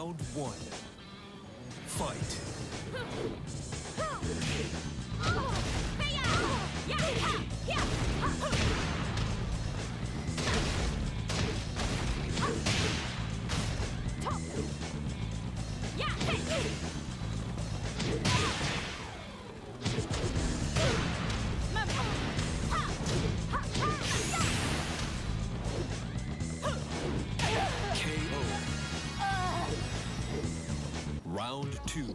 Round one. Fight. Two.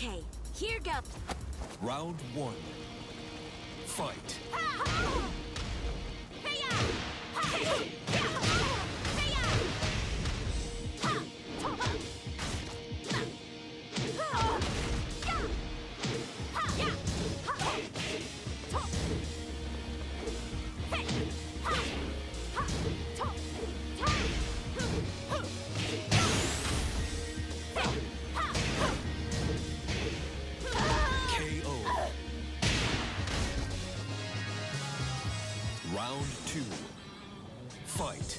Okay, here goes. Round one. Fight. Ah! Round two. Fight.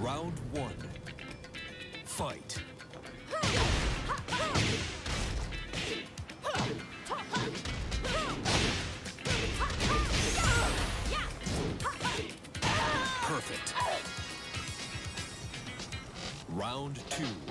Round one. Fight. Perfect. Round two.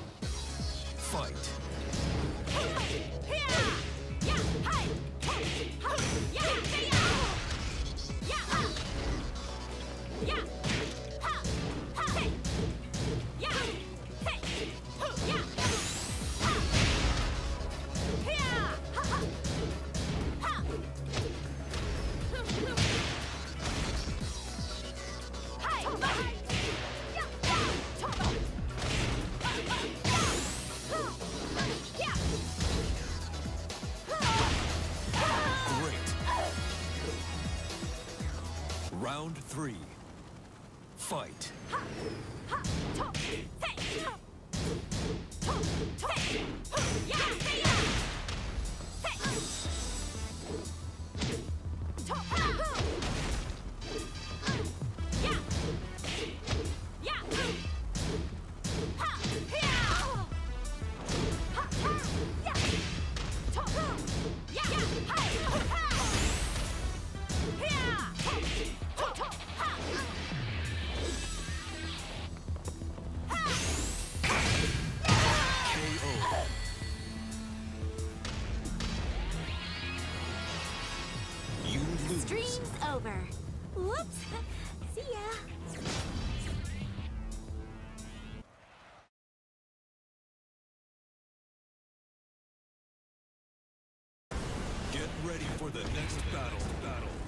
Fight. See ya. Get ready for the next battle. Battle.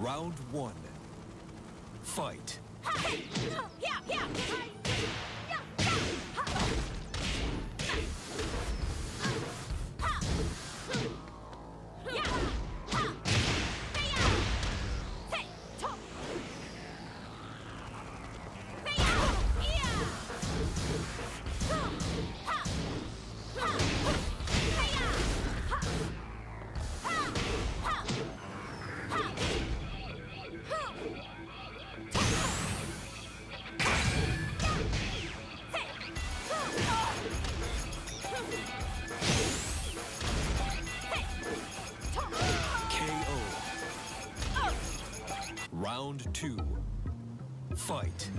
Round one. Fight. Two. Fight.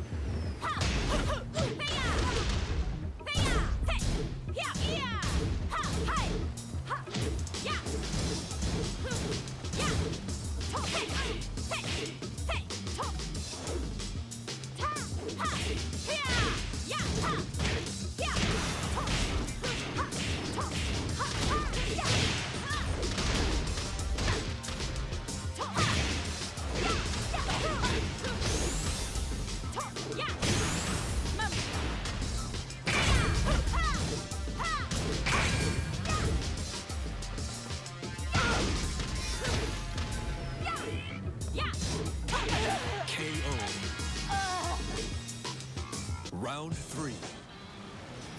Round three.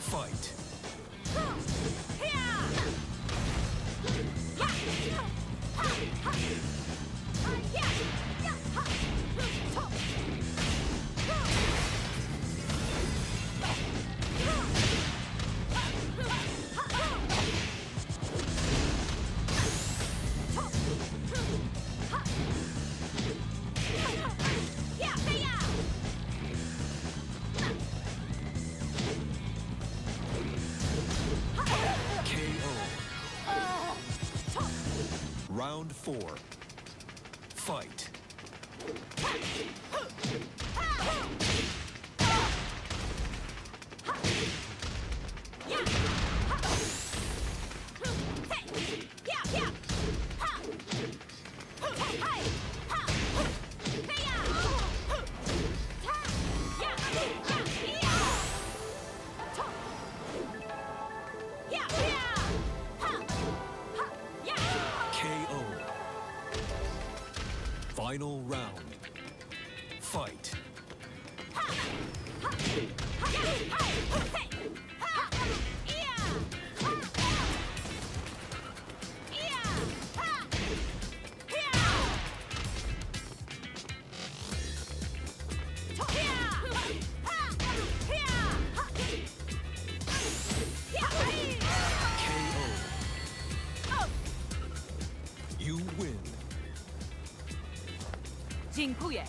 Fight. Four. Fight. Final round. Fight. Dziękuję.